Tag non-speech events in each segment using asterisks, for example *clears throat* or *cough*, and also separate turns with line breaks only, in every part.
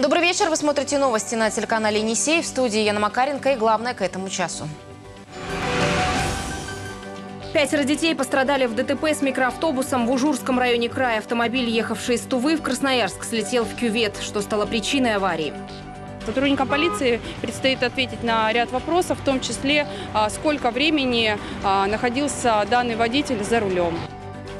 Добрый вечер. Вы смотрите новости на телеканале «Енисей». В студии Яна Макаренко и главное к этому часу. Пятеро детей пострадали в ДТП с микроавтобусом в Ужурском районе края. Автомобиль, ехавший из Тувы в Красноярск, слетел в кювет, что стало причиной аварии.
Сотрудникам полиции предстоит ответить на ряд вопросов, в том числе, а, сколько времени а, находился данный водитель за рулем.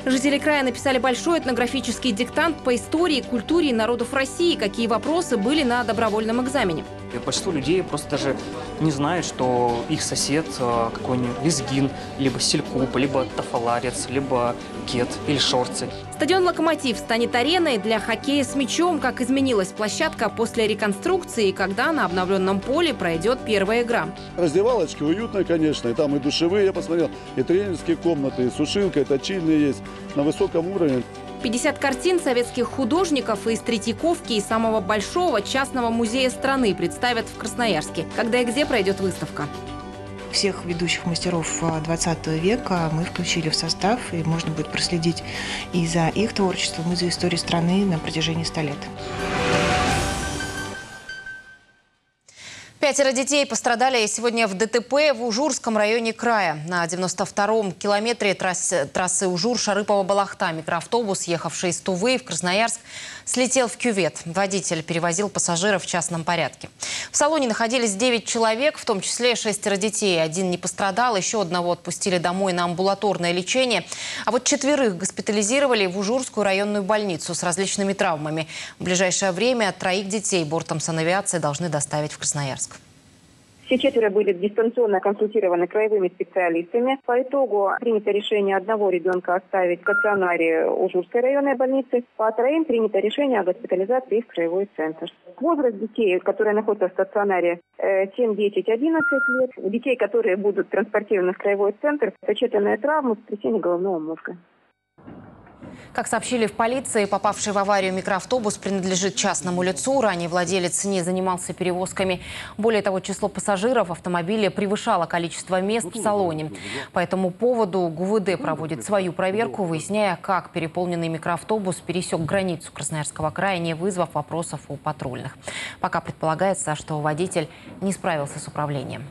Жители края написали большой этнографический диктант по истории, культуре и народов России. Какие вопросы были на добровольном экзамене?
Большинство людей просто даже не знают, что их сосед э, какой-нибудь лезгин, либо селькуп, либо тафаларец, либо кет или шорцы.
Стадион «Локомотив» станет ареной для хоккея с мячом. Как изменилась площадка после реконструкции и когда на обновленном поле пройдет первая игра.
Раздевалочки уютные, конечно. И там и душевые, я посмотрел, и тренерские комнаты, и сушилка, и точильные есть на высоком уровне.
50 картин советских художников из Третьяковки и самого большого частного музея страны представят в Красноярске. Когда и где пройдет выставка?
Всех ведущих мастеров 20 века мы включили в состав, и можно будет проследить и за их творчеством, и за историей страны на протяжении 100 лет.
Пятеро детей пострадали сегодня в ДТП в Ужурском районе края. На 92-м километре трассы, трассы Ужур-Шарыпово-Балахта микроавтобус, ехавший из Тувы в Красноярск, слетел в кювет. Водитель перевозил пассажиров в частном порядке. В салоне находились 9 человек, в том числе шестеро детей. Один не пострадал, еще одного отпустили домой на амбулаторное лечение. А вот четверых госпитализировали в Ужурскую районную больницу с различными травмами. В ближайшее время троих детей бортом санавиации должны доставить в Красноярск.
Все четверо были дистанционно консультированы краевыми специалистами. По итогу принято решение одного ребенка оставить в стационаре Ужурской районной больницы. По троим принято решение о госпитализации в краевой центр. Возраст детей, которые находятся в стационаре 7, 10, 11 лет. Детей, которые будут транспортированы в краевой центр, сочетанные травмы, сотрясение головного мозга.
Как сообщили в полиции, попавший в аварию микроавтобус принадлежит частному лицу. Ранее владелец не занимался перевозками. Более того, число пассажиров автомобиля превышало количество мест в салоне. По этому поводу ГУВД проводит свою проверку, выясняя, как переполненный микроавтобус пересек границу Красноярского края, не вызвав вопросов у патрульных. Пока предполагается, что водитель не справился с управлением.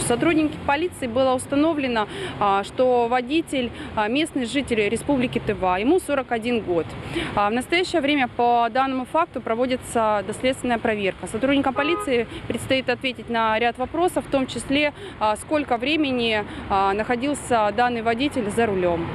Сотрудники полиции было установлено, а, что водитель а, местный житель Республики Тыва, ему 41 год. А, в настоящее время по данному факту проводится доследственная проверка. Сотрудникам полиции предстоит ответить на ряд вопросов, в том числе сколько времени находился данный водитель за рулем.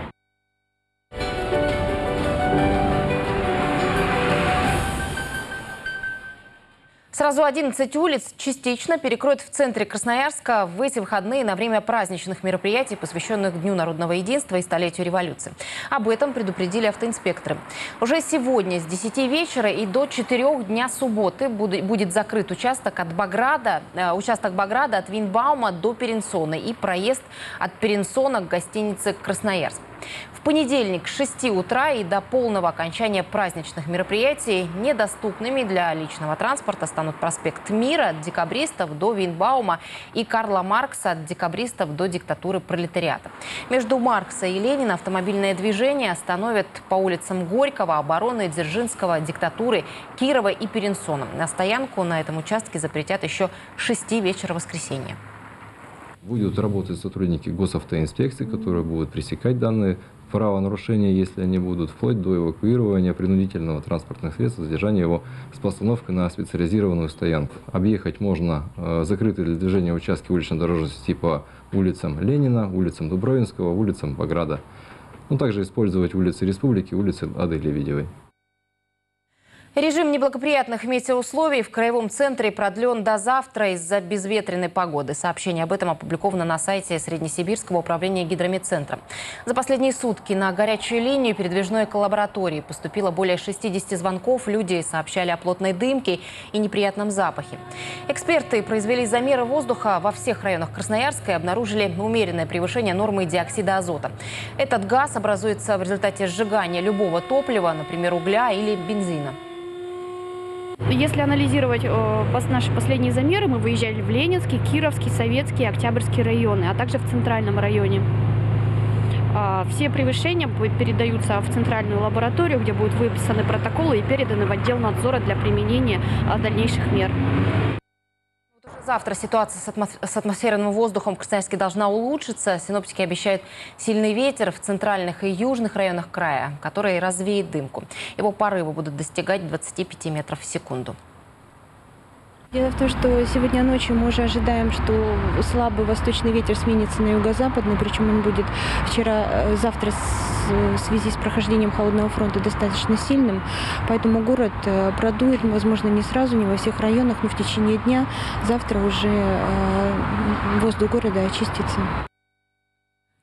Сразу 11 улиц частично перекроют в центре Красноярска в эти выходные на время праздничных мероприятий, посвященных Дню народного единства и столетию революции. Об этом предупредили автоинспекторы. Уже сегодня с 10 вечера и до 4 дня субботы будет закрыт участок от Баграда, э, участок Баграда от Винбаума до Перенсона и проезд от Перенсона к гостинице «Красноярск». В понедельник с 6 утра и до полного окончания праздничных мероприятий недоступными для личного транспорта станут проспект Мира от декабристов до Винбаума и Карла Маркса от декабристов до диктатуры пролетариата. Между Маркса и Ленина автомобильное движение остановят по улицам Горького, Обороны, Дзержинского, диктатуры, Кирова и Перенсона. На стоянку на этом участке запретят еще 6 вечера воскресенья.
Будут работать сотрудники госавтоинспекции, которые будут пресекать данные правонарушения, если они будут, вплоть до эвакуирования принудительного транспортных средств, задержания его с постановкой на специализированную стоянку. Объехать можно э, закрытые для движения участки уличной дорожности по улицам Ленина, улицам Дубровинского, улицам Баграда. Ну, также использовать улицы Республики, улицы Ады Лебедевой.
Режим неблагоприятных метеоусловий в Краевом центре продлен до завтра из-за безветренной погоды. Сообщение об этом опубликовано на сайте Среднесибирского управления гидрометцентра. За последние сутки на горячую линию передвижной коллаборатории поступило более 60 звонков. Люди сообщали о плотной дымке и неприятном запахе. Эксперты произвели замеры воздуха во всех районах Красноярска и обнаружили умеренное превышение нормы диоксида азота. Этот газ образуется в результате сжигания любого топлива, например, угля или бензина.
Если анализировать э, наши последние замеры, мы выезжали в Ленинский, Кировский, Советский, Октябрьский районы, а также в Центральном районе. А, Все превышения передаются в центральную лабораторию, где будут выписаны протоколы и переданы в отдел надзора для применения а, дальнейших мер.
Завтра ситуация с, атмос- с атмосферным воздухом в Красноярске должна улучшиться. Синоптики обещают сильный ветер в центральных и южных районах края, который развеет дымку. Его порывы будут достигать 25 метров в секунду.
Дело в том, что сегодня ночью мы уже ожидаем, что слабый восточный ветер сменится на юго-западный, причем он будет вчера, э, завтра в связи с прохождением холодного фронта достаточно сильным, поэтому город э, продует, возможно, не сразу, не во всех районах, но в течение дня завтра уже э, воздух города очистится.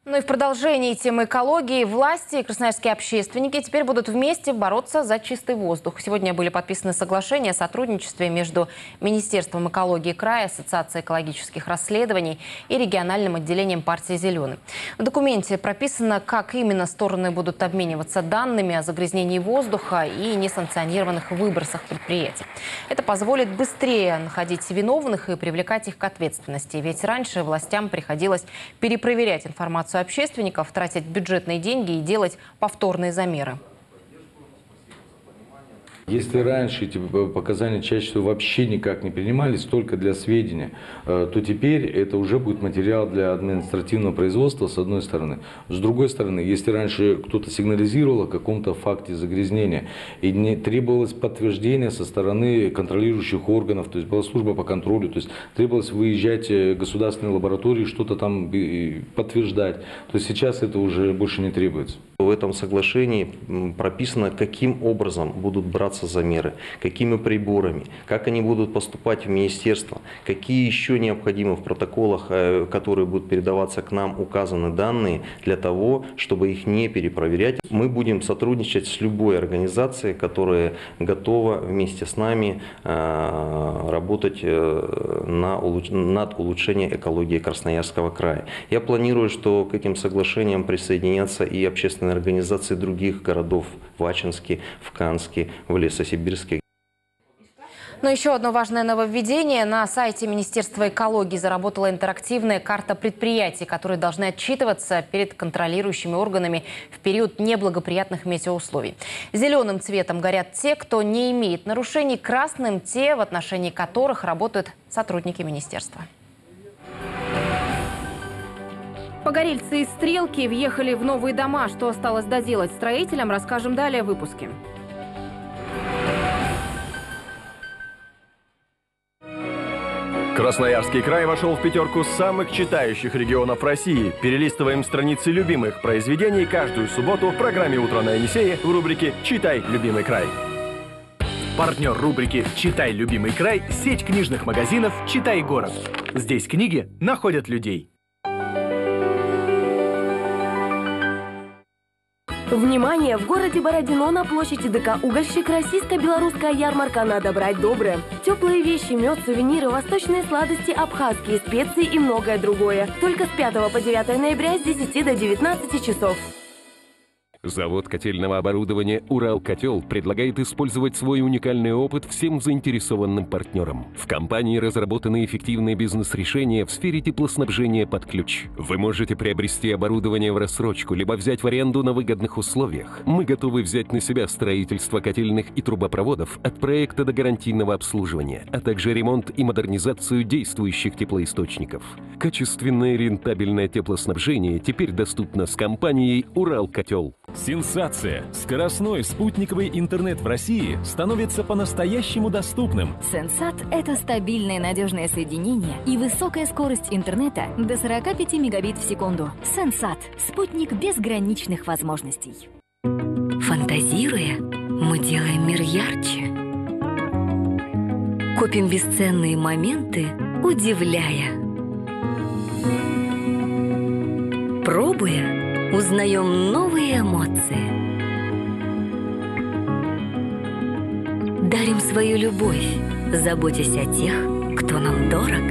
Ну и в продолжении темы экологии власти и красноярские общественники теперь будут вместе бороться за чистый воздух. Сегодня были подписаны соглашения о сотрудничестве между Министерством экологии края, Ассоциацией экологических расследований и региональным отделением партии «Зеленый». В документе прописано, как именно стороны будут обмениваться данными о загрязнении воздуха и несанкционированных выбросах предприятий. Это позволит быстрее находить виновных и привлекать их к ответственности. Ведь раньше властям приходилось перепроверять информацию общественников, тратить бюджетные деньги и делать повторные замеры.
Если раньше эти показания чаще всего вообще никак не принимались, только для сведения, э, то теперь это уже будет материал для административного производства, с одной стороны. С другой стороны, если раньше кто-то сигнализировал о каком-то факте загрязнения и не требовалось подтверждения со стороны контролирующих органов, то есть была служба по контролю, то есть требовалось выезжать в государственные лаборатории, что-то там э, подтверждать, то сейчас это уже больше не требуется.
В этом соглашении прописано, каким образом будут браться замеры, какими приборами, как они будут поступать в министерство, какие еще необходимы в протоколах, э, которые будут передаваться к нам, указаны данные для того, чтобы их не перепроверять. Мы будем сотрудничать с любой организацией, которая готова вместе с нами э, работать э, над улучшением экологии Красноярского края. Я планирую, что к этим соглашениям присоединятся и общественные организации других городов в Ачинске, в Канске, в Лесосибирске.
Но еще одно важное нововведение. На сайте Министерства экологии заработала интерактивная карта предприятий, которые должны отчитываться перед контролирующими органами в период неблагоприятных метеоусловий. Зеленым цветом горят те, кто не имеет нарушений, красным те, в отношении которых работают сотрудники министерства. Погорельцы из «Стрелки» въехали в новые дома. Что осталось доделать строителям, расскажем далее в выпуске.
Красноярский край вошел в пятерку самых читающих регионов России. Перелистываем страницы любимых произведений каждую субботу в программе «Утро на Енисее» в рубрике «Читай, любимый край».
Партнер рубрики «Читай, любимый край» – сеть книжных магазинов «Читай город». Здесь книги находят людей.
Внимание! В городе Бородино на площади ДК «Угольщик» российско-белорусская ярмарка «Надо брать доброе». Теплые вещи, мед, сувениры, восточные сладости, абхазские специи и многое другое. Только с 5 по 9 ноября с 10 до 19 часов.
Завод котельного оборудования «Урал-Котел» предлагает использовать свой уникальный опыт всем заинтересованным партнерам. В компании разработаны эффективные бизнес-решения в сфере теплоснабжения под ключ. Вы можете приобрести оборудование в рассрочку, либо взять в аренду на выгодных условиях. Мы готовы взять на себя строительство котельных и трубопроводов от проекта до гарантийного обслуживания, а также ремонт и модернизацию действующих теплоисточников. Качественное рентабельное теплоснабжение теперь доступно с компанией «Урал-Котел».
Сенсация! Скоростной спутниковый интернет в России становится по-настоящему доступным.
Сенсат – это стабильное надежное соединение и высокая скорость интернета до 45 мегабит в секунду. Сенсат – спутник безграничных возможностей.
Фантазируя, мы делаем мир ярче. Копим бесценные моменты, удивляя. Пробуя, узнаем новые эмоции. Дарим свою любовь, заботясь о тех, кто нам дорог.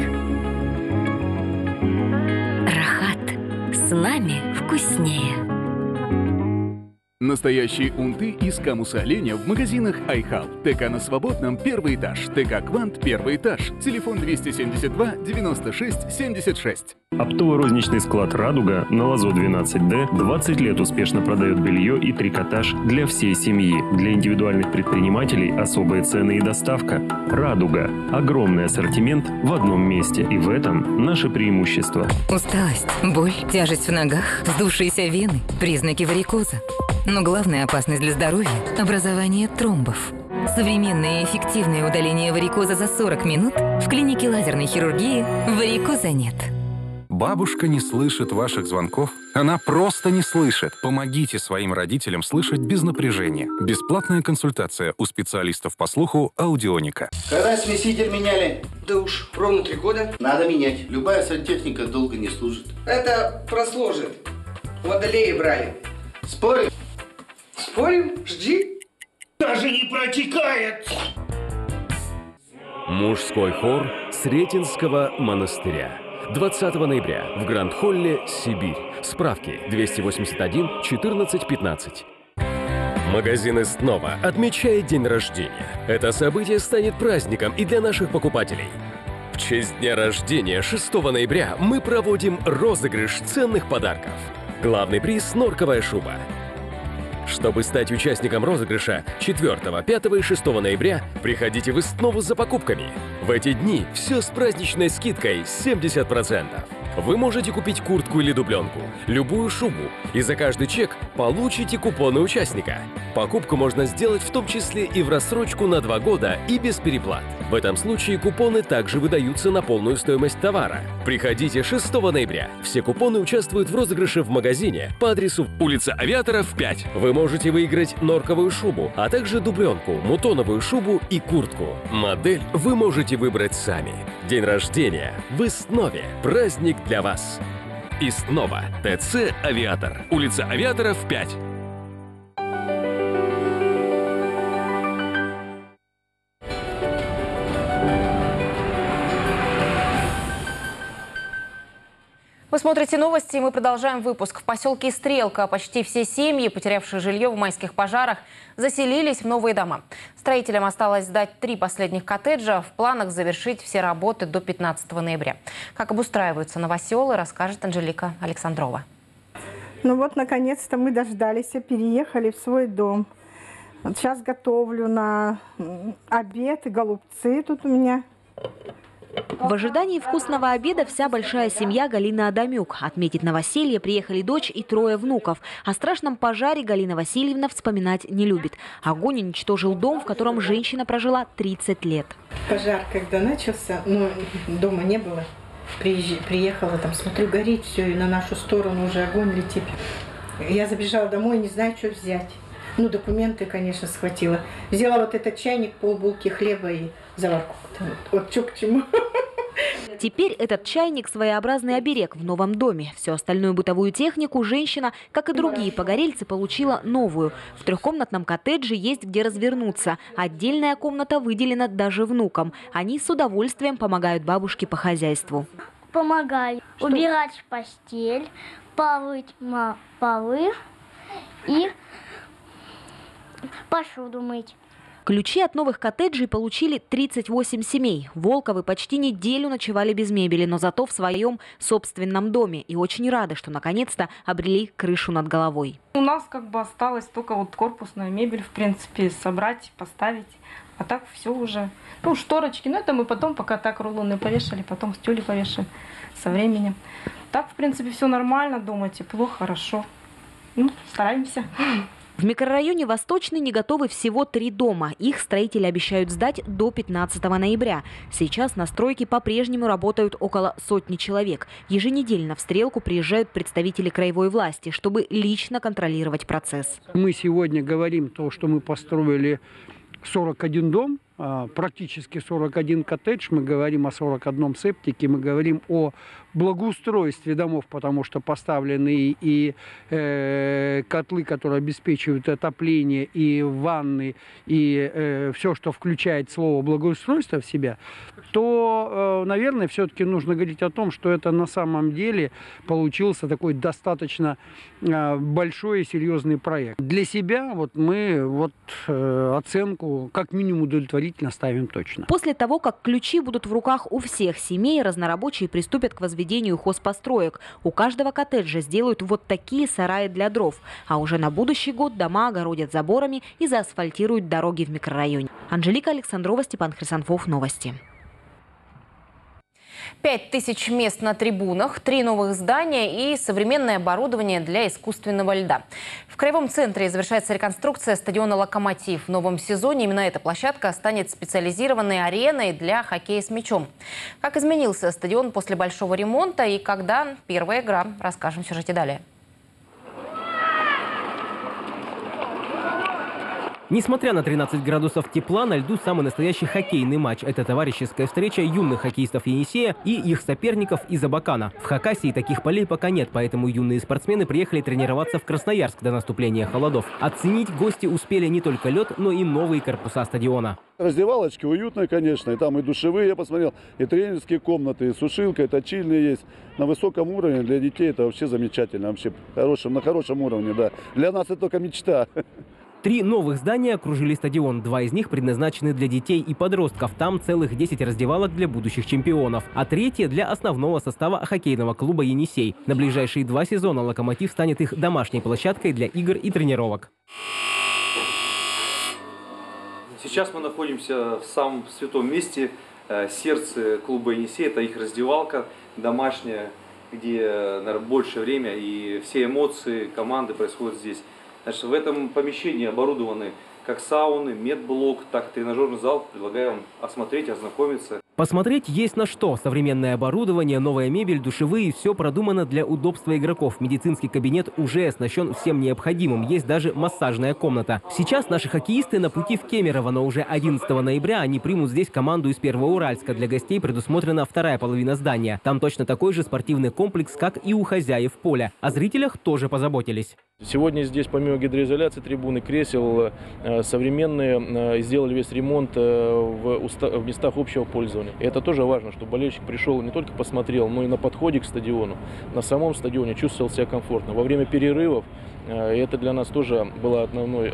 Рахат с нами вкуснее.
Настоящие унты из камуса оленя в магазинах Айхал. ТК на Свободном, первый этаж. ТК Квант, первый этаж. Телефон 272 96 76.
Оптовый розничный склад «Радуга» на Лазо 12Д 20 лет успешно продает белье и трикотаж для всей семьи. Для индивидуальных предпринимателей особые цены и доставка. «Радуга» – огромный ассортимент в одном месте. И в этом наше преимущество.
Усталость, боль, тяжесть в ногах, сдувшиеся вены, признаки варикоза. Но главная опасность для здоровья – образование тромбов. Современное и эффективное удаление варикоза за 40 минут в клинике лазерной хирургии варикоза нет.
Бабушка не слышит ваших звонков. Она просто не слышит. Помогите своим родителям слышать без напряжения. Бесплатная консультация у специалистов по слуху «Аудионика».
Когда смеситель меняли? Да уж, ровно три года. Надо менять. Любая сантехника долго не служит.
Это прослужит. Водолеи брали.
Спорим?
Спорим? Жди.
Даже не протекает.
Мужской хор Сретенского монастыря. 20 ноября в Гранд-Холле «Сибирь». Справки 281 14 15. Магазин Истнова отмечает день рождения. Это событие станет праздником и для наших покупателей. В честь дня рождения 6 ноября мы проводим розыгрыш ценных подарков. Главный приз – норковая шуба. Чтобы стать участником розыгрыша 4, 5 и 6 ноября, приходите в Истнову за покупками. В эти дни все с праздничной скидкой 70%. Вы можете купить куртку или дубленку, любую шубу, и за каждый чек получите купоны участника. Покупку можно сделать в том числе и в рассрочку на 2 года и без переплат. В этом случае купоны также выдаются на полную стоимость товара. Приходите 6 ноября. Все купоны участвуют в розыгрыше в магазине по адресу улица Авиаторов, 5. Вы можете выиграть норковую шубу, а также дубленку, мутоновую шубу и куртку. Модель вы можете выбрать сами. День рождения в Истнове. Праздник для вас. Истнова. ТЦ «Авиатор». Улица Авиаторов, 5.
Вы смотрите новости, и мы продолжаем выпуск. В поселке Стрелка почти все семьи, потерявшие жилье в майских пожарах, заселились в новые дома. Строителям осталось сдать три последних коттеджа. В планах завершить все работы до 15 ноября. Как обустраиваются новоселы, расскажет Анжелика Александрова.
Ну вот, наконец-то мы дождались, переехали в свой дом. Вот сейчас готовлю на обед, голубцы тут у меня.
В ожидании вкусного обеда вся большая семья Галины Адамюк. Отметить новоселье приехали дочь и трое внуков. О страшном пожаре Галина Васильевна вспоминать не любит. Огонь уничтожил дом, в котором женщина прожила 30 лет.
Пожар, когда начался, ну, дома не было. Приезж... Приехала, там, смотрю, горит все, и на нашу сторону уже огонь летит. Я забежала домой, не знаю, что взять. Ну, документы, конечно, схватила. Взяла вот этот чайник, полбулки хлеба и заварку. Вот что к чему.
Теперь этот чайник – своеобразный оберег в новом доме. Всю остальную бытовую технику женщина, как и другие погорельцы, получила новую. В трехкомнатном коттедже есть где развернуться. Отдельная комната выделена даже внукам. Они с удовольствием помогают бабушке по хозяйству.
Помогаю Что? убирать постель, помыть полы и посуду мыть.
Ключи от новых коттеджей получили 38 семей. Волковы почти неделю ночевали без мебели, но зато в своем собственном доме. И очень рады, что наконец-то обрели крышу над головой.
У нас как бы осталось только вот корпусная мебель, в принципе, собрать, поставить. А так все уже. Ну, шторочки, ну это мы потом, пока так рулоны повешали, потом стюли повешали со временем. Так, в принципе, все нормально дома, тепло, хорошо. Ну, стараемся.
В микрорайоне Восточный не готовы всего три дома. Их строители обещают сдать до 15 ноября. Сейчас на стройке по-прежнему работают около сотни человек. Еженедельно в Стрелку приезжают представители краевой власти, чтобы лично контролировать процесс.
Мы сегодня говорим то, что мы построили 41 дом – практически 41 коттедж, мы говорим о 41 септике, мы говорим о благоустройстве домов, потому что поставлены и э, котлы, которые обеспечивают отопление, и ванны, и э, все, что включает слово благоустройство в себя, то, э, наверное, все-таки нужно говорить о том, что это на самом деле получился такой достаточно э, большой и серьезный проект. Для себя вот мы вот э, оценку как минимум удовлетворительно ставим точно.
После того, как ключи будут в руках у всех семей, разнорабочие приступят к возведению хозпостроек. У каждого коттеджа сделают вот такие сараи для дров. А уже на будущий год дома огородят заборами и заасфальтируют дороги в микрорайоне. Анжелика Александрова, Степан Хрисанфов. Новости.
Пять тысяч мест на трибунах, три новых здания и современное оборудование для искусственного льда. В Краевом центре завершается реконструкция стадиона «Локомотив». В новом сезоне именно эта площадка станет специализированной ареной для хоккея с мячом. Как изменился стадион после большого ремонта и когда первая игра, расскажем в сюжете далее.
Несмотря на 13 градусов тепла, на льду самый настоящий хоккейный матч. Это товарищеская встреча юных хоккеистов Енисея и их соперников из Абакана. В Хакасии таких полей пока нет, поэтому юные спортсмены приехали тренироваться в Красноярск до наступления холодов. Оценить гости успели не только лед, но и новые корпуса стадиона.
Раздевалочки уютные, конечно, и там и душевые, я посмотрел, и тренерские комнаты, и сушилка, и точильные есть. На высоком уровне для детей это вообще замечательно, вообще хорошем, на хорошем уровне, да. Для нас это только мечта. *laughs*
Три новых здания окружили стадион. Два из них предназначены для детей и подростков. Там целых 10 раздевалок для будущих чемпионов. А третье для основного состава хоккейного клуба «Енисей». На ближайшие два сезона «Локомотив» станет их домашней площадкой для игр и тренировок.
Сейчас мы находимся в самом святом месте, э, сердце клуба «Енисей». Это их раздевалка домашняя, где, наверное, больше время и все эмоции команды происходят здесь. Значит, в этом помещении оборудованы как сауны, медблок, так и тренажерный зал. Предлагаю вам осмотреть, ознакомиться.
Посмотреть есть на что. Современное оборудование, новая мебель, душевые – все продумано для удобства игроков. Медицинский кабинет уже оснащен всем необходимым. Есть даже массажная комната. Сейчас наши хоккеисты на пути в Кемерово, но уже 11 ноября они примут здесь команду из Первого Уральска. Для гостей предусмотрена вторая половина здания. Там точно такой же спортивный комплекс, как и у хозяев поля. О зрителях тоже позаботились.
Сегодня здесь помимо гидроизоляции трибуны, кресел, э, современные, э, сделали весь ремонт э, в местах общего пользования. И это тоже важно, чтобы болельщик пришел не только посмотрел, но и на подходе к стадиону, на самом стадионе чувствовал себя комфортно. Во время перерывов это для нас тоже была основной,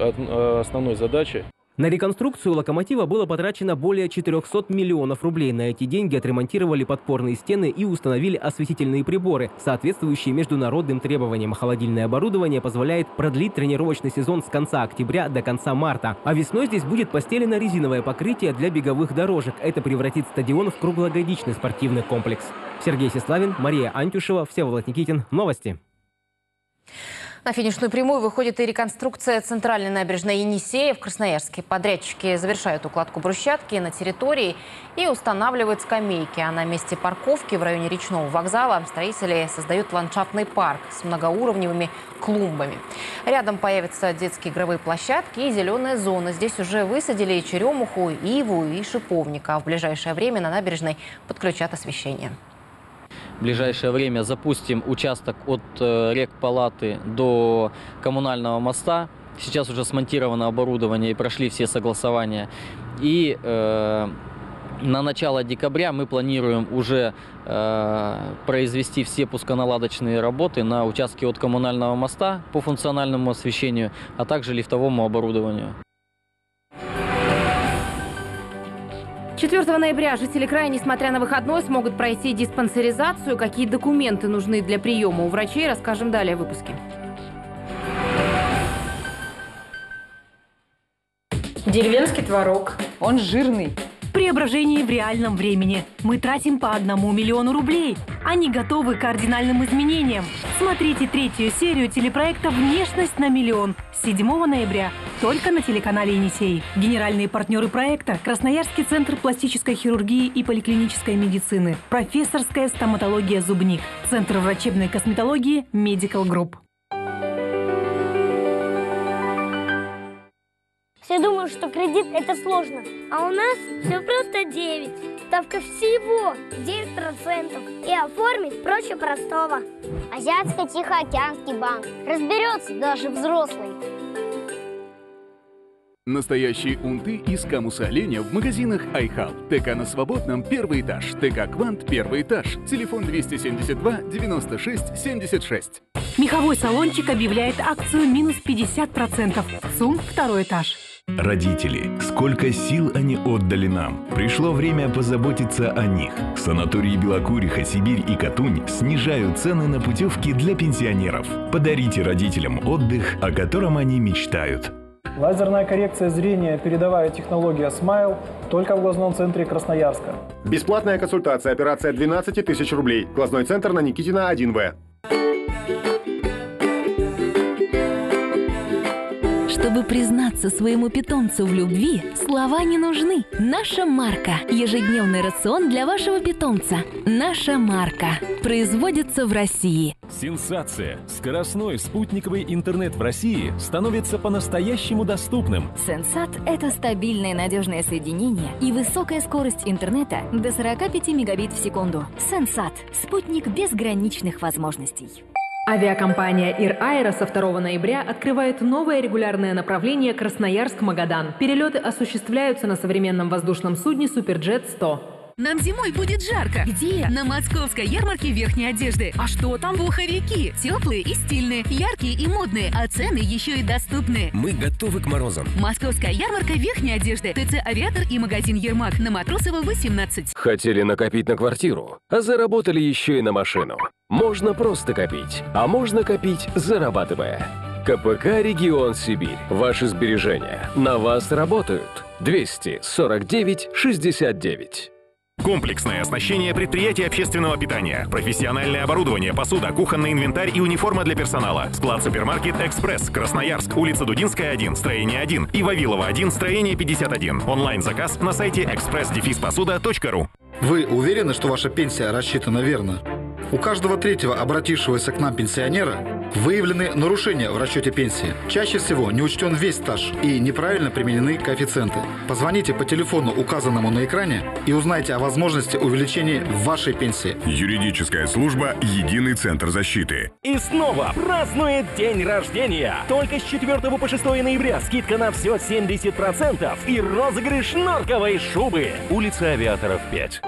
основной задачей.
На реконструкцию локомотива было потрачено более 400 миллионов рублей. На эти деньги отремонтировали подпорные стены и установили осветительные приборы, соответствующие международным требованиям. Холодильное оборудование позволяет продлить тренировочный сезон с конца октября до конца марта. А весной здесь будет постелено резиновое покрытие для беговых дорожек. Это превратит стадион в круглогодичный спортивный комплекс. Сергей Сеславин, Мария Антюшева, Всеволод Никитин. Новости.
На финишную прямую выходит и реконструкция центральной набережной Енисея в Красноярске. Подрядчики завершают укладку брусчатки на территории и устанавливают скамейки. А на месте парковки в районе речного вокзала строители создают ландшафтный парк с многоуровневыми клумбами. Рядом появятся детские игровые площадки и зеленая зона. Здесь уже высадили черемуху, иву, и шиповника. А в ближайшее время на набережной подключат освещение
в ближайшее время запустим участок от э, рек Палаты до коммунального моста. Сейчас уже смонтировано оборудование и прошли все согласования. И э, на начало декабря мы планируем уже э, произвести все пусконаладочные работы на участке от коммунального моста по функциональному освещению, а также лифтовому оборудованию.
4 ноября жители края, несмотря на выходной, смогут пройти диспансеризацию. Какие документы нужны для приема у врачей, расскажем далее в выпуске.
Деревенский творог. Он жирный.
Преображение в реальном времени. Мы тратим по одному миллиону рублей. Они готовы к кардинальным изменениям. Смотрите третью серию телепроекта «Внешность на миллион» с 7 ноября. Только на телеканале «Енисей». Генеральные партнеры проекта – Красноярский центр пластической хирургии и поликлинической медицины, профессорская стоматология «Зубник», Центр врачебной косметологии «Медикал Групп».
Что кредит это сложно. А у нас все просто 9. Ставка всего 9%. И оформить проще простого. Азиатско-Тихоокеанский банк. Разберется даже взрослый.
Настоящие унты из камуса оленя в магазинах Айхал. ТК на Свободном, первый этаж. ТК Квант, первый этаж. Телефон 272 96 76.
Меховой салончик объявляет акцию минус 50%. ЦУМ второй этаж.
Родители, сколько сил они отдали нам. Пришло время позаботиться о них. Санатории Белокуриха, Сибирь и Катунь снижают цены на путевки для пенсионеров. Подарите родителям отдых, о котором они мечтают.
Лазерная коррекция зрения, передовая технология Smile только в глазном центре Красноярска.
Бесплатная консультация, операция 12 тысяч рублей. Глазной центр на Никитина 1В.
Чтобы признаться своему питомцу в любви, слова не нужны. Наша марка. Ежедневный рацион для вашего питомца. Наша марка. Производится в России.
Сенсация! Скоростной спутниковый интернет в России становится по-настоящему доступным.
Сенсат – это стабильное надежное соединение и высокая скорость интернета до 45 мегабит в секунду. Сенсат – спутник безграничных возможностей.
Авиакомпания Ир Аэро со 2 ноября открывает новое регулярное направление Красноярск-Магадан. Перелеты осуществляются на современном воздушном судне Суперджет 100.
Нам зимой будет жарко. Где? На московской ярмарке верхней одежды. А что там? Пуховики. Теплые и стильные, яркие и модные, а цены еще и доступны.
Мы готовы к морозам.
Московская ярмарка верхней одежды. ТЦ «Авиатор» и магазин «Ермак» на Матросова, 18.
Хотели накопить на квартиру, а заработали еще и на машину. Можно просто копить, а можно копить, зарабатывая. КПК «Регион Сибирь». Ваши сбережения на вас работают. 249 69.
Комплексное оснащение предприятия общественного питания, профессиональное оборудование, посуда, кухонный инвентарь и униформа для персонала. Склад Супермаркет Экспресс, Красноярск, улица Дудинская, 1, строение 1 и Вавилова 1, строение 51. Онлайн-заказ на сайте экспресс-посуда.ру.
Вы уверены, что ваша пенсия рассчитана верно? У каждого третьего обратившегося к нам пенсионера выявлены нарушения в расчете пенсии. Чаще всего не учтен весь стаж и неправильно применены коэффициенты. Позвоните по телефону, указанному на экране, и узнайте о возможности увеличения вашей пенсии.
Юридическая служба «Единый центр защиты».
И снова празднует день рождения. Только с 4 по 6 ноября скидка на все 70% и розыгрыш норковой шубы. Улица Авиаторов 5.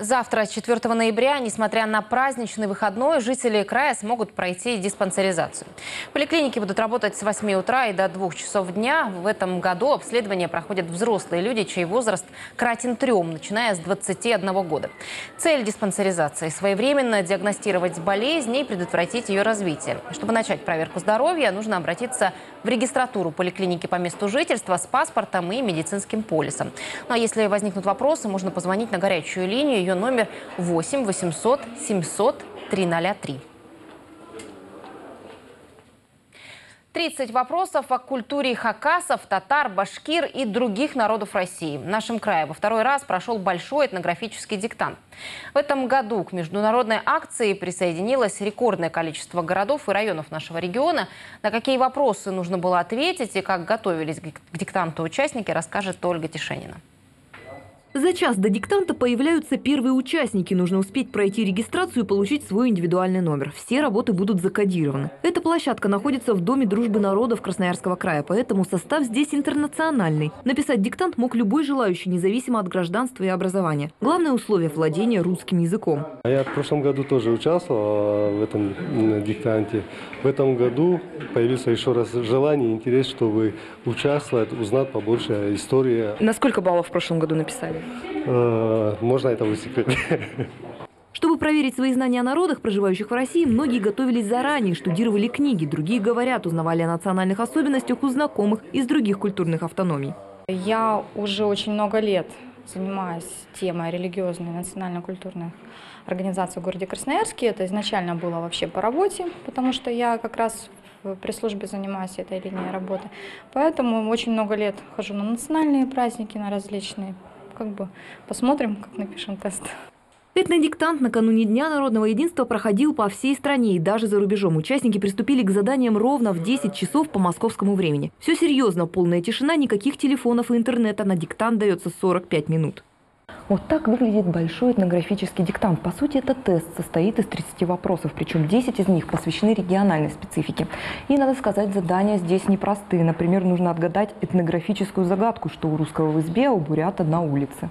Завтра, 4 ноября, несмотря на праздничный выходной, жители края смогут пройти диспансеризацию. Поликлиники будут работать с 8 утра и до 2 часов дня. В этом году обследование проходят взрослые люди, чей возраст кратен трем, начиная с 21 года. Цель диспансеризации – своевременно диагностировать болезнь и предотвратить ее развитие. Чтобы начать проверку здоровья, нужно обратиться в регистратуру поликлиники по месту жительства с паспортом и медицинским полисом. Ну а если возникнут вопросы, можно позвонить на горячую линию ее номер 8 800 700 303. 30 вопросов о культуре хакасов, татар, башкир и других народов России. В нашем крае во второй раз прошел большой этнографический диктант. В этом году к международной акции присоединилось рекордное количество городов и районов нашего региона. На какие вопросы нужно было ответить и как готовились к диктанту участники, расскажет Ольга Тишенина.
За час до диктанта появляются первые участники. Нужно успеть пройти регистрацию и получить свой индивидуальный номер. Все работы будут закодированы. Эта площадка находится в Доме дружбы народов Красноярского края, поэтому состав здесь интернациональный. Написать диктант мог любой желающий, независимо от гражданства и образования. Главное условие – владения русским языком.
Я в прошлом году тоже участвовал а, в этом диктанте. В этом году появился еще раз желание, интерес, чтобы участвовать, узнать побольше истории.
На сколько баллов в прошлом году написали?
Э, можно это высекретить? *laughs*
Чтобы проверить свои знания о народах, проживающих в России, многие готовились заранее, штудировали книги, другие говорят, узнавали о национальных особенностях у знакомых из других культурных автономий.
Я уже очень много лет занимаюсь темой религиозной национально-культурных организаций в городе Красноярске. Это изначально было вообще по работе, потому что я как раз в пресс-службе занимаюсь этой линией работы. Поэтому очень много лет хожу на национальные праздники, на различные как бы посмотрим, как напишем тест.
Этнодиктант накануне Дня народного единства проходил по всей стране и даже за рубежом. Участники приступили к заданиям ровно в 10 часов по московскому времени. Все серьезно, полная тишина, никаких телефонов и интернета. На диктант дается 45 минут.
Вот так выглядит большой этнографический диктант. По сути, это тест состоит из 30 вопросов, причем 10 из них посвящены региональной специфике. И, надо сказать, задания здесь непростые. Например, нужно отгадать этнографическую загадку, что у русского в избе, а у бурята на улице.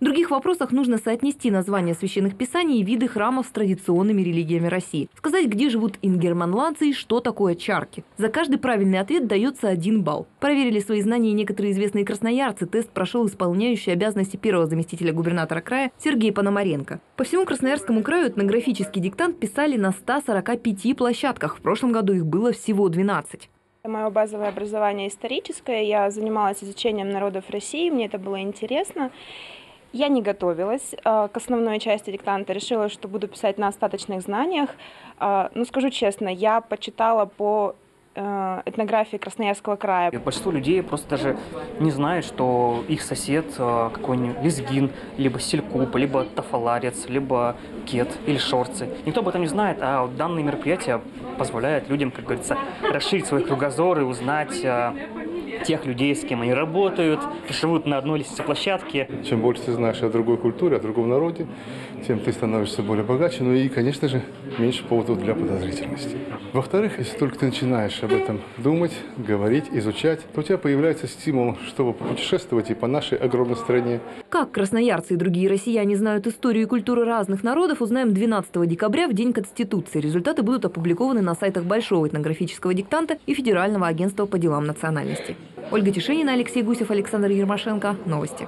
В других вопросах нужно соотнести названия священных писаний и виды храмов с традиционными религиями России. Сказать, где живут ингерманландцы и что такое чарки. За каждый правильный ответ дается один балл. Проверили свои знания некоторые известные красноярцы. Тест прошел исполняющий обязанности первого заместителя губернатора края Сергей Пономаренко. По всему Красноярскому краю этнографический диктант писали на 145 площадках. В прошлом году их было всего 12.
Мое базовое образование историческое. Я занималась изучением народов России, мне это было интересно. Я не готовилась э, к основной части диктанта, решила, что буду писать на остаточных знаниях. Э, ну, скажу честно, я почитала по э, этнографии Красноярского края.
Большинство людей просто даже не знают, что их сосед э, какой-нибудь лезгин, либо селькуп, либо тафаларец, либо кет или шорцы. Никто об этом не знает, а вот данные мероприятия позволяют людям, как говорится, расширить свой кругозор и узнать э, тех людей, с кем они работают, живут на одной площадке.
Чем больше ты знаешь о другой культуре, о другом народе, тем ты становишься более богаче, ну и, конечно же, меньше поводов для подозрительности. Во-вторых, если только ты начинаешь об этом думать, говорить, изучать, то у тебя появляется стимул, чтобы путешествовать и по нашей огромной стране.
Как красноярцы и другие россияне знают историю и культуру разных народов, узнаем 12 декабря в День Конституции. Результаты будут опубликованы на сайтах Большого этнографического диктанта и Федерального агентства по делам национальности. Ольга Тишинина, Алексей Гусев, Александр Ермашенко. Новости.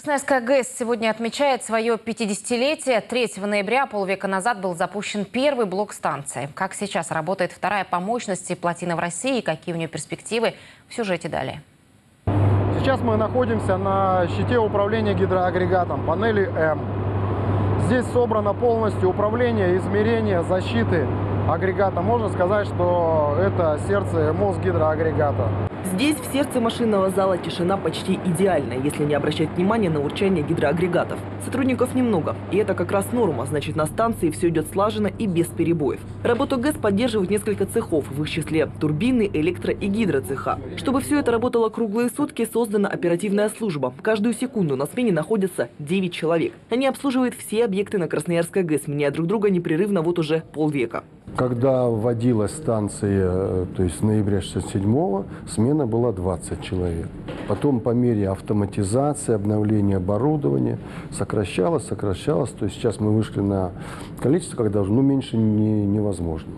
Красноярская ГЭС сегодня отмечает свое 50-летие. 3 ноября, полвека назад, был запущен первый блок станции. Как сейчас работает вторая по мощности плотина в России и какие у нее перспективы, в сюжете далее.
Сейчас мы находимся на щите управления гидроагрегатом, панели М. Здесь собрано полностью управление, измерение, защиты агрегата. Можно сказать, что это сердце, мозг гидроагрегата.
Здесь, в сердце машинного зала, тишина почти идеальная, если не обращать внимания на урчание гидроагрегатов. Сотрудников немного, и это как раз норма, значит на станции все идет слаженно и без перебоев. Работу ГЭС поддерживают несколько цехов, в их числе турбины, электро- и гидроцеха. Чтобы все это работало круглые сутки, создана оперативная служба. Каждую секунду на смене находятся 9 человек. Они обслуживают все объекты на Красноярской ГЭС, меняя друг друга непрерывно вот уже полвека.
Когда вводилась станция, э, то есть в ноябре 67-го, смена была 20 человек. Потом по мере автоматизации, обновления оборудования сокращалось, сокращалось. То есть сейчас мы вышли на количество, когда ну, меньше не, невозможно.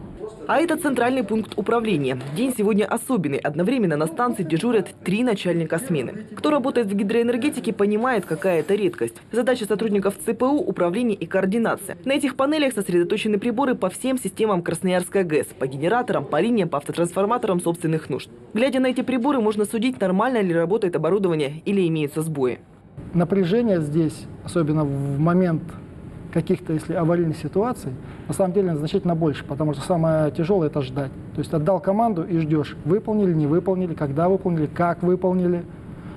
А это центральный пункт управления. День сегодня особенный. Одновременно на станции дежурят три начальника смены. Кто работает в гидроэнергетике, понимает, какая это редкость. Задача сотрудников ЦПУ – управление и координация. На этих панелях сосредоточены приборы по всем системам Красноярская ГЭС. По генераторам, по линиям, по автотрансформаторам собственных нужд. Глядя на эти приборы, можно судить, нормально ли работает оборудование или имеются сбои.
Напряжение здесь, особенно в момент каких-то, если аварийных ситуаций, на самом деле значительно больше, потому что самое тяжелое это ждать. То есть отдал команду и ждешь, выполнили, не выполнили, когда выполнили, как выполнили.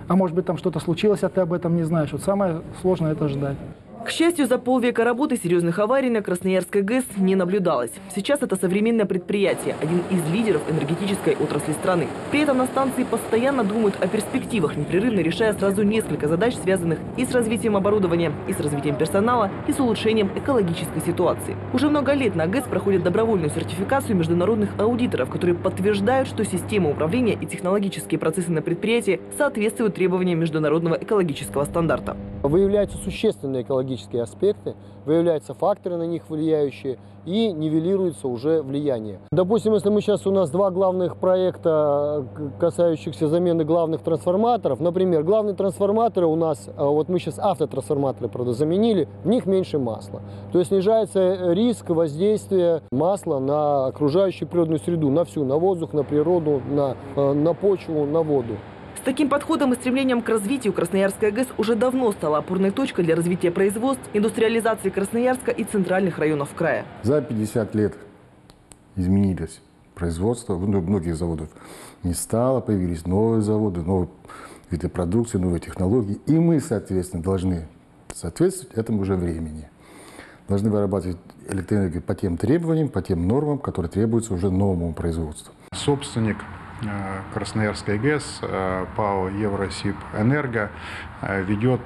А может быть там что-то случилось, а ты об этом не знаешь. Вот самое сложное это ждать.
К счастью, за полвека работы серьезных аварий на Красноярской ГЭС не наблюдалось. Сейчас это современное предприятие, один из лидеров энергетической отрасли страны. При этом на станции постоянно думают о перспективах, непрерывно решая сразу несколько задач, связанных и с развитием оборудования, и с развитием персонала, и с улучшением экологической ситуации. Уже много лет на ГЭС проходят добровольную сертификацию международных аудиторов, которые подтверждают, что система управления и технологические процессы на предприятии соответствуют требованиям международного экологического стандарта.
Выявляются существенные экологические экологические аспекты, выявляются факторы на них влияющие и нивелируется уже влияние. Допустим, если мы сейчас у нас два главных проекта, касающихся замены главных трансформаторов, например, главные трансформаторы у нас, а, вот мы сейчас автотрансформаторы, правда, заменили, в них меньше масла. То есть снижается риск воздействия масла на окружающую природную среду, на всю, на воздух, на природу, на, а, на почву, на воду
таким подходом и стремлением к развитию Красноярская ГЭС уже давно стала опорной точкой для развития производств, индустриализации Красноярска и центральных районов края.
За 50 лет изменились
производства, ну, многих заводов не стало, появились новые заводы, новые виды продукции, новые технологии. И мы, соответственно, должны соответствовать этому же времени. Должны вырабатывать электроэнергию по тем требованиям, по тем нормам, которые требуются уже новому производству.
Собственник э, Красноярской ГЭС, э, ПАО Евросиб Энерго э, ведет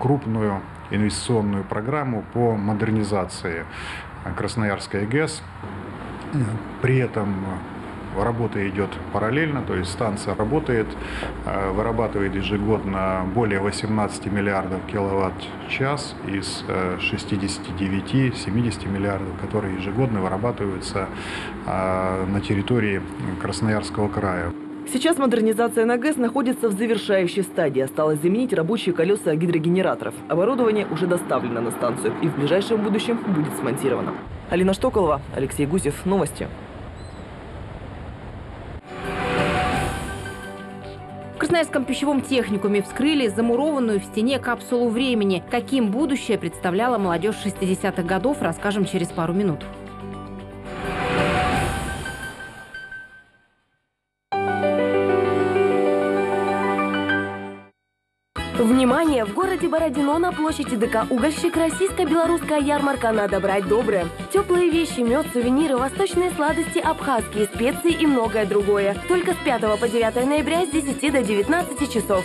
крупную инвестиционную программу по модернизации Красноярской ГЭС. При этом Работа идет параллельно, то есть станция работает, э, вырабатывает ежегодно более 18 миллиардов киловатт-час из 69-70 э, миллиардов, которые ежегодно вырабатываются э, на территории Красноярского края.
Сейчас модернизация на ГЭС находится в завершающей стадии. Осталось заменить рабочие колеса гидрогенераторов. Оборудование уже доставлено на станцию и в ближайшем будущем будет смонтировано. Алина Штоколова, Алексей Гусев. Новости.
Красноярском пищевом техникуме вскрыли замурованную в стене капсулу времени. Каким будущее представляла молодежь 60-х годов, расскажем через пару минут.
Внимание! В городе Бородино на площади ДК «Угольщик» российско-белорусская ярмарка «Надо брать доброе». Теплые вещи, мед, сувениры, восточные сладости, абхазские специи и многое другое. Только с 5 по 9 ноября с 10 до 19 часов.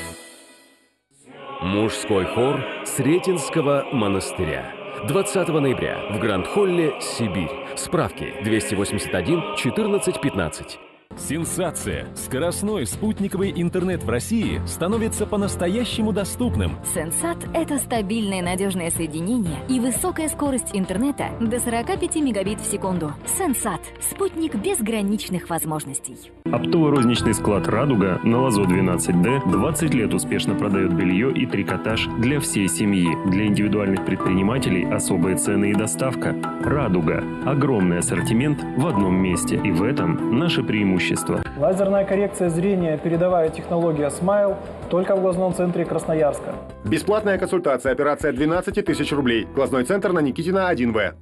Мужской хор Сретенского монастыря. 20 ноября в Гранд-Холле «Сибирь». Справки 281 14 15.
Сенсация! Скоростной спутниковый интернет в России становится по-настоящему доступным.
Сенсат – это стабильное надежное соединение и высокая скорость интернета до 45 мегабит в секунду. Сенсат – спутник безграничных возможностей.
Оптовый розничный склад «Радуга» на Лазо 12Д 20 лет успешно продает белье и трикотаж для всей семьи. Для индивидуальных предпринимателей особые цены и доставка. «Радуга» – огромный ассортимент в одном месте. И в этом наше преимущество преимущества.
Лазерная коррекция зрения, передовая технология Smile только в глазном центре Красноярска.
Бесплатная консультация, операция 12 тысяч рублей. Глазной центр на Никитина 1В.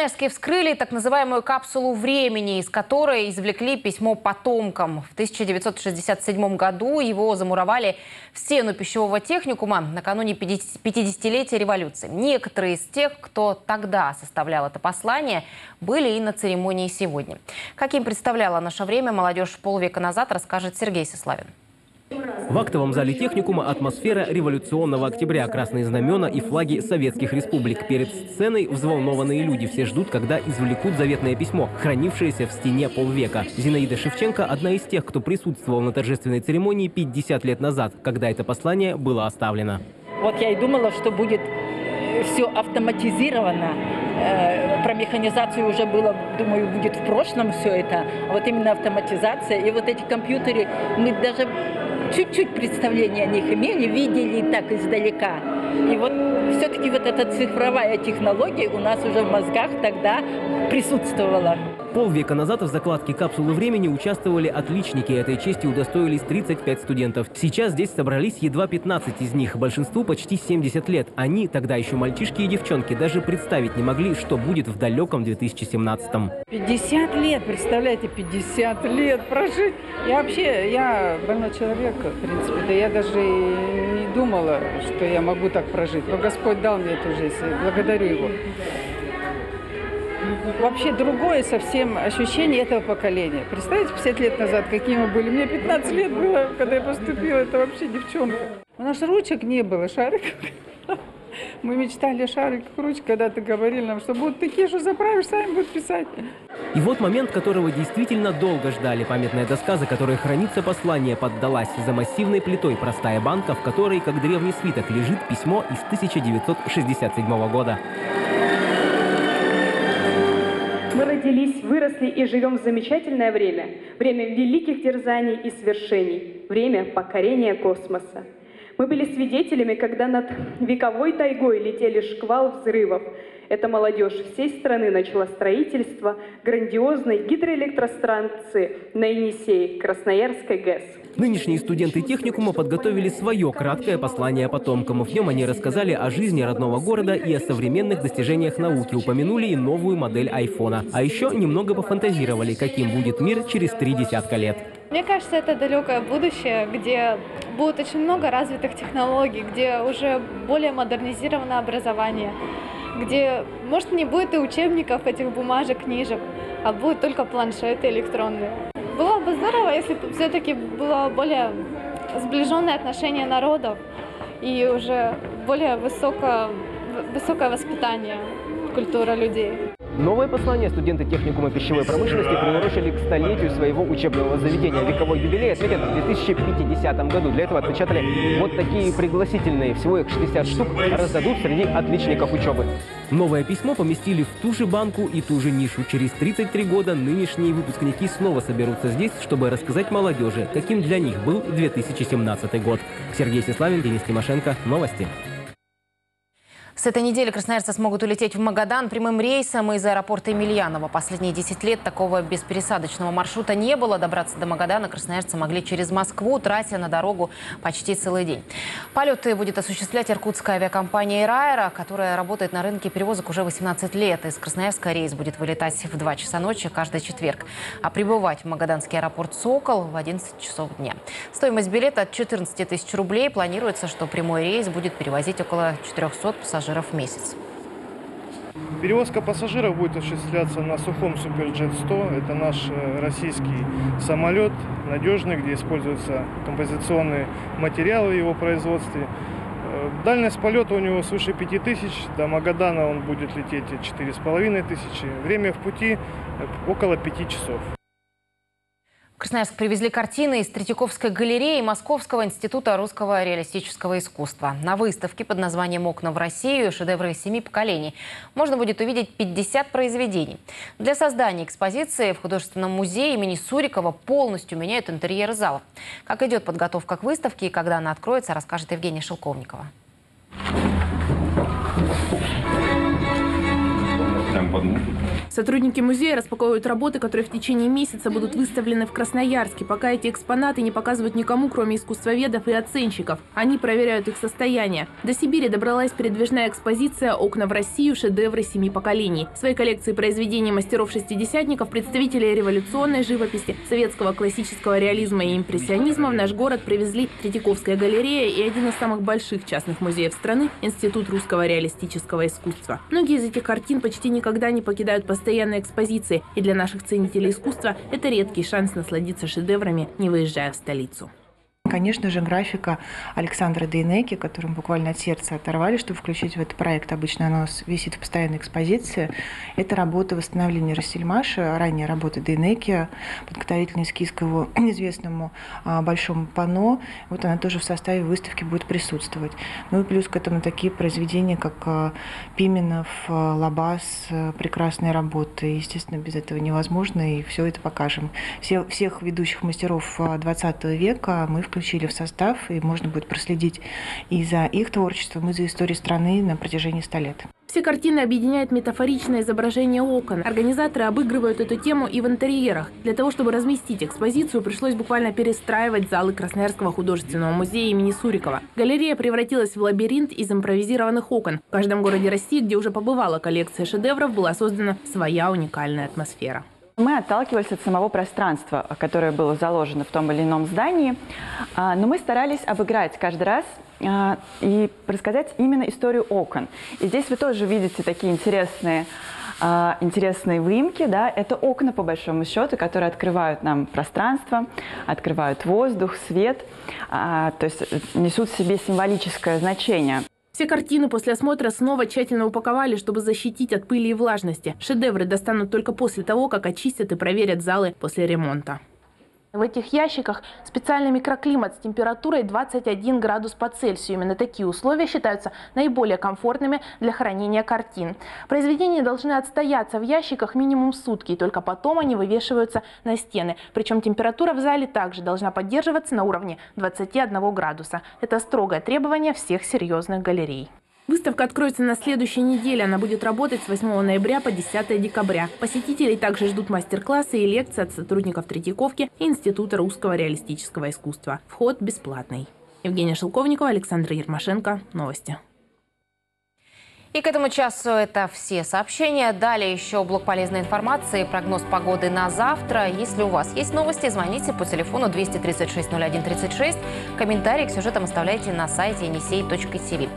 Красноярске вскрыли так называемую капсулу времени, из которой извлекли письмо потомкам. В 1967 году его замуровали в стену пищевого техникума накануне 50-летия революции. Некоторые из тех, кто тогда составлял это послание, были и на церемонии сегодня. Каким представляла наше время молодежь полвека назад, расскажет Сергей Сеславин.
В актовом зале техникума атмосфера революционного октября, красные знамена и флаги советских республик. Перед сценой взволнованные люди все ждут, когда извлекут заветное письмо, хранившееся в стене полвека. Зинаида Шевченко – одна из тех, кто присутствовал на торжественной церемонии 50 лет назад, когда это послание было оставлено.
Вот я и думала, что будет э, все автоматизировано. Э, про механизацию уже было, думаю, будет в прошлом все это. А вот именно автоматизация и вот эти компьютеры, мы даже чуть-чуть представление о них имели, видели так издалека. И вот все-таки вот эта цифровая технология у нас уже в мозгах тогда присутствовала.
Полвека назад в закладке капсулы времени участвовали отличники. Этой чести удостоились 35 студентов. Сейчас здесь собрались едва 15 из них. Большинству почти 70 лет. Они, тогда еще мальчишки и девчонки, даже представить не могли, что будет в далеком 2017-м.
50 лет, представляете, 50 лет прожить. Я вообще, я больной человек, в принципе, да я даже не думала, что я могу так прожить. Но Господь дал мне эту жизнь, благодарю Его вообще другое совсем ощущение этого поколения. Представьте, 50 лет назад, какие мы были. Мне 15 лет было, когда я поступила, это вообще девчонка. У нас ручек не было, шариков. *laughs* Мы мечтали о шариках ручек, когда-то говорили нам, что будут такие, что заправишь, сами будут писать.
И вот момент, которого действительно долго ждали. Памятная доска, за которой хранится послание, поддалась за массивной плитой простая банка, в которой, как древний свиток, лежит письмо из 1967 года.
Родились, выросли и живем в замечательное время. Время великих дерзаний и свершений. Время покорения космоса. Мы были свидетелями, когда над вековой тайгой летели шквал взрывов.
Эта молодежь всей страны начала строительство грандиозной гидроэлектростанции на Енисее Красноярской ГЭС.
Нынешние студенты техникума подготовили свое краткое послание потомкам. В нем они рассказали о жизни родного города и о современных достижениях науки, упомянули и новую модель айфона. А еще немного пофантазировали, каким будет мир через три десятка лет.
Мне кажется, это далекое будущее, где будет очень много развитых технологий, где уже более модернизировано образование, где, может, не будет и учебников этих бумажек, книжек, а будут только планшеты электронные. Было бы здорово, если бы все-таки было более сближенное отношение народов и уже более высокое, высокое воспитание, культура людей.
Новое послание студенты техникума пищевой промышленности приурочили к столетию своего учебного заведения. Вековой юбилей отметят в 2050 году. Для этого отпечатали вот такие пригласительные. Всего их 60 штук раздадут среди отличников учебы. Новое письмо поместили в ту же банку и ту же нишу. Через 33 года нынешние выпускники снова соберутся здесь, чтобы рассказать молодежи, каким для них был 2017 год. Сергей Сеславин, Денис Тимошенко. Новости.
С этой недели красноярцы смогут улететь в Магадан прямым рейсом из аэропорта Емельянова. Последние 10 лет такого беспересадочного маршрута не было. Добраться до Магадана красноярцы могли через Москву, тратя на дорогу почти целый день. Полеты будет осуществлять иркутская авиакомпания «Ирайра», которая работает на рынке перевозок уже 18 лет. Из Красноярска рейс будет вылетать в 2 часа ночи каждый четверг. А прибывать в магаданский аэропорт «Сокол» в 11 часов дня. Стоимость билета от 14 тысяч рублей. Планируется, что прямой рейс будет перевозить около 400 пассажиров в месяц.
Перевозка пассажиров будет осуществляться на сухом Суперджет 100. Это наш э, российский самолет, надежный, где используются композиционные материалы в его производстве. Э, дальность полета у него свыше 5000. До Магадана он будет лететь 4500. Время в пути э, около 5 часов.
Красноярск привезли картины из Третьяковской галереи Московского института русского реалистического искусства. На выставке под названием «Окна в Россию. Шедевры семи поколений» можно будет увидеть 50 произведений. Для создания экспозиции в художественном музее имени Сурикова полностью меняют интерьер зала. Как идет подготовка к выставке и когда она откроется, расскажет Евгения Шелковникова.
Прям под. Сотрудники музея распаковывают работы, которые в течение месяца будут выставлены в Красноярске. Пока эти экспонаты не показывают никому, кроме искусствоведов и оценщиков. Они проверяют их состояние. До Сибири добралась передвижная экспозиция «Окна в Россию. Шедевры семи поколений». В своей коллекции произведений мастеров-шестидесятников, представителей революционной живописи, советского классического реализма и импрессионизма в наш город привезли Третьяковская галерея и один из самых больших частных музеев страны – Институт русского реалистического искусства. Многие из этих картин почти никогда не покидают постоянной экспозиции, и для наших ценителей искусства это редкий шанс насладиться шедеврами, не выезжая в столицу.
Конечно же, графика Александра Дейнеки, которым буквально от сердца оторвали, чтобы включить в этот проект. Обычно она висит в постоянной экспозиции. Это работа восстановления Рассельмаша, ранняя работа Дейнеки, подготовительный эскиз к его *clears throat* известному а, большому панно. Вот она тоже в составе выставки будет присутствовать. Ну и плюс к этому такие произведения, как а, Пименов, а, Лабас, а, прекрасные работы. Естественно, без этого невозможно, и все это покажем. Все, всех ведущих мастеров 20 века мы включили включили в состав, и можно будет проследить и за их творчеством, и за историей страны на протяжении ста лет.
Все картины объединяет метафоричное изображение окон. Организаторы обыгрывают эту тему и в интерьерах. Для того, чтобы разместить экспозицию, пришлось буквально перестраивать залы Красноярского художественного музея имени Сурикова. Галерея превратилась в лабиринт из импровизированных окон. В каждом городе России, где уже побывала коллекция шедевров, была создана своя уникальная атмосфера.
Мы отталкивались от самого пространства, которое было заложено в том или ином здании, а, но мы старались обыграть каждый раз а, и рассказать именно историю окон. И здесь вы тоже видите такие интересные а, интересные выемки, да, это окна, по большому счету, которые открывают нам пространство, открывают воздух, свет, то есть несут в себе символическое значение.
Все картины после осмотра снова тщательно упаковали, чтобы защитить от пыли и влажности. Шедевры достанут только после того, как очистят и проверят залы после ремонта. В этих ящиках специальный микроклимат с температурой 21 градус по Цельсию. Именно такие условия считаются наиболее комфортными для хранения картин. Произведения должны отстояться в ящиках минимум сутки, и только потом они вывешиваются на стены. Причем температура в зале также должна поддерживаться на уровне 21 градуса. Это строгое требование всех серьезных галерей. Выставка откроется на следующей неделе. Она будет работать с 8 ноября по 10 декабря. Посетителей также ждут мастер-классы и лекции от сотрудников Третьяковки и Института русского реалистического искусства. Вход бесплатный. Евгения Шелковникова, Александр Ермашенко. Новости.
И к этому часу это все сообщения. Далее еще блок полезной информации, прогноз погоды на завтра. Если у вас есть новости, звоните по телефону 236 0136. Комментарии к сюжетам оставляйте на сайте енисей.тв.